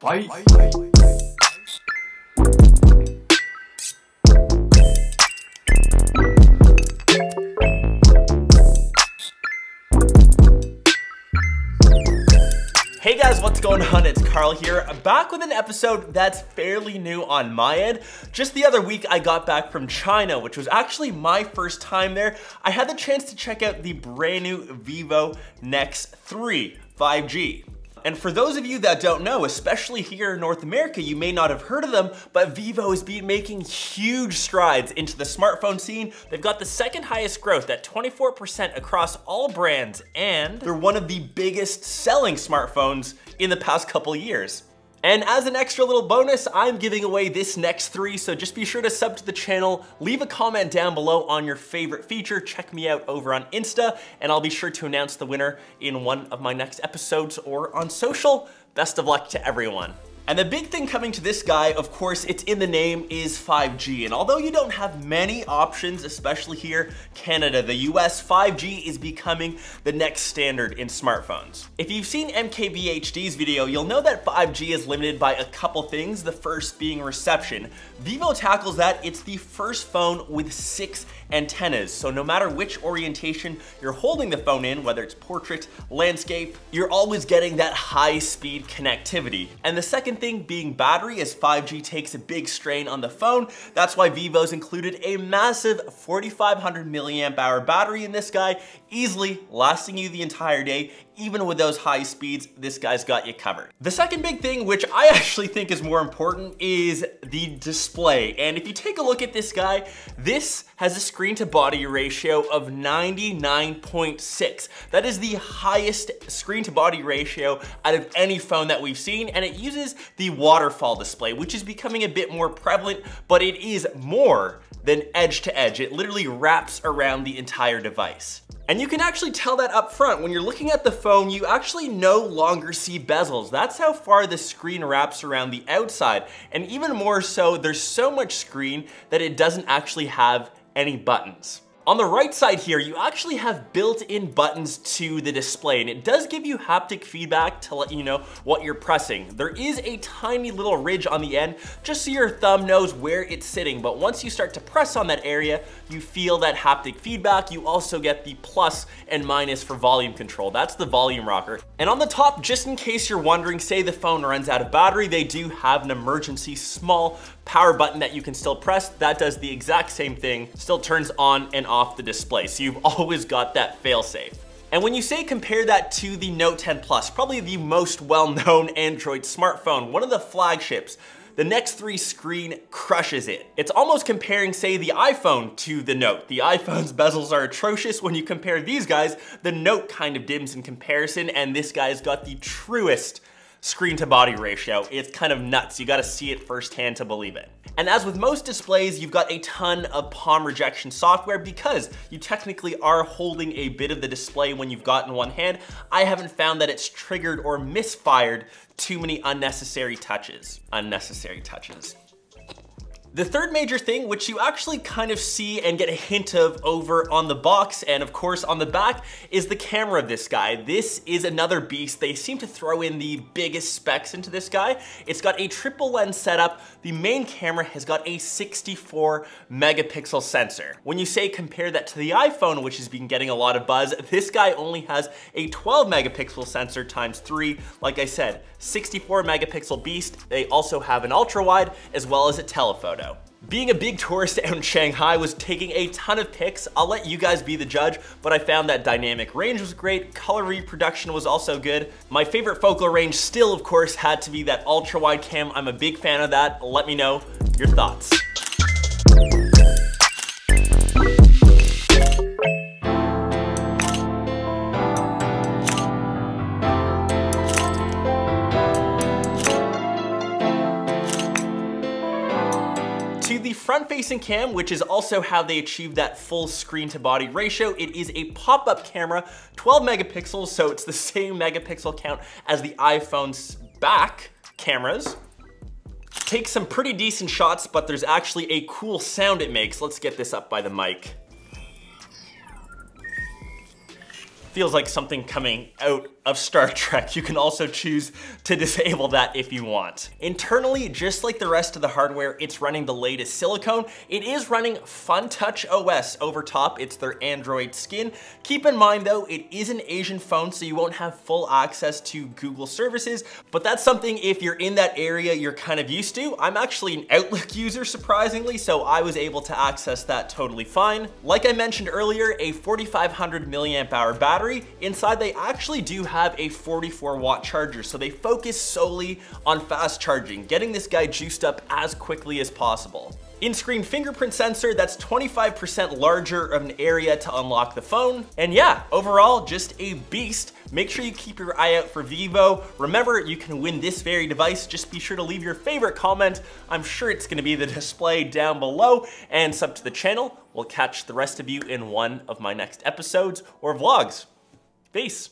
Bye. Hey guys, what's going on? It's Karl here, back with an episode that's fairly new on my end. Just the other week, I got back from China, which was actually my first time there. I had the chance to check out the brand new Vivo Nex 3 5G. And for those of you that don't know, especially here in North America, you may not have heard of them, but Vivo has been making huge strides into the smartphone scene. They've got the second highest growth at 24% across all brands, and they're one of the biggest selling smartphones in the past couple years. And as an extra little bonus, I'm giving away this Nex 3, so just be sure to sub to the channel, leave a comment down below on your favorite feature, check me out over on Insta, and I'll be sure to announce the winner in one of my next episodes or on social. Best of luck to everyone. And the big thing coming to this guy, of course, it's in the name, is 5G. And although you don't have many options, especially here, Canada, the US, 5G is becoming the next standard in smartphones. If you've seen MKBHD's video, you'll know that 5G is limited by a couple things, the first being reception. Vivo tackles that, it's the first phone with six antennas. So no matter which orientation you're holding the phone in, whether it's portrait, landscape, you're always getting that high speed connectivity. And the second thing being battery as 5G takes a big strain on the phone. That's why Vivo's included a massive 4500 milliamp hour battery in this guy, easily lasting you the entire day. Even with those high speeds, this guy's got you covered. The second big thing, which I actually think is more important, is the display. And if you take a look at this guy, this has a screen to body ratio of 99.6. That is the highest screen to body ratio out of any phone that we've seen, and it uses the waterfall display, which is becoming a bit more prevalent, but it is more than edge to edge. It literally wraps around the entire device. And you can actually tell that up front. When you're looking at the phone, you actually no longer see bezels. That's how far the screen wraps around the outside. And even more so, there's so much screen that it doesn't actually have any buttons. On the right side here, you actually have built-in buttons to the display, and it does give you haptic feedback to let you know what you're pressing. There is a tiny little ridge on the end, just so your thumb knows where it's sitting, but once you start to press on that area, you feel that haptic feedback. You also get the plus and minus for volume control. That's the volume rocker. And on the top, just in case you're wondering, say the phone runs out of battery, they do have an emergency small power button that you can still press. That does the exact same thing, still turns on and off the display. So you've always got that fail safe. And when you say compare that to the Note 10 Plus, probably the most well-known Android smartphone, one of the flagships, the Nex 3 screen crushes it. It's almost comparing, say, the iPhone to the Note. The iPhone's bezels are atrocious. When you compare these guys, the Note kind of dims in comparison, and this guy's got the truest screen to body ratio. It's kind of nuts. You gotta see it firsthand to believe it. And as with most displays, you've got a ton of palm rejection software because you technically are holding a bit of the display when you've got in one hand. I haven't found that it's triggered or misfired too many unnecessary touches. Unnecessary touches. The third major thing, which you actually kind of see and get a hint of over on the box and of course on the back, is the camera of this guy. This is another beast. They seem to throw in the biggest specs into this guy. It's got a triple lens setup. The main camera has got a 64 megapixel sensor. When you say compare that to the iPhone, which has been getting a lot of buzz, this guy only has a 12 megapixel sensor times three. Like I said, 64 megapixel beast. They also have an ultra wide as well as a telephoto photo. Being a big tourist out in Shanghai was taking a ton of pics. I'll let you guys be the judge, but I found that dynamic range was great, color reproduction was also good. My favorite focal range still, of course, had to be that ultra wide cam. I'm a big fan of that. Let me know your thoughts. Front-facing cam, which is also how they achieve that full screen-to-body ratio. It is a pop-up camera, 12 megapixels, so it's the same megapixel count as the iPhone's back cameras. Takes some pretty decent shots, but there's actually a cool sound it makes. Let's get this up by the mic. Feels like something coming out of Star Trek. You can also choose to disable that if you want. Internally, just like the rest of the hardware, it's running the latest silicone. It is running FunTouch OS over top. It's their Android skin. Keep in mind though, it is an Asian phone, so you won't have full access to Google services, but that's something if you're in that area, you're kind of used to. I'm actually an Outlook user, surprisingly, so I was able to access that totally fine. Like I mentioned earlier, a 4500 milliamp hour battery. Inside, they actually do have a 44 watt charger, so they focus solely on fast charging, getting this guy juiced up as quickly as possible. In-screen fingerprint sensor that's 25% larger of an area to unlock the phone. And yeah, overall, just a beast. Make sure you keep your eye out for Vivo. Remember, you can win this very device. Just be sure to leave your favorite comment. I'm sure it's gonna be the display down below and sub to the channel. We'll catch the rest of you in one of my next episodes or vlogs. Peace.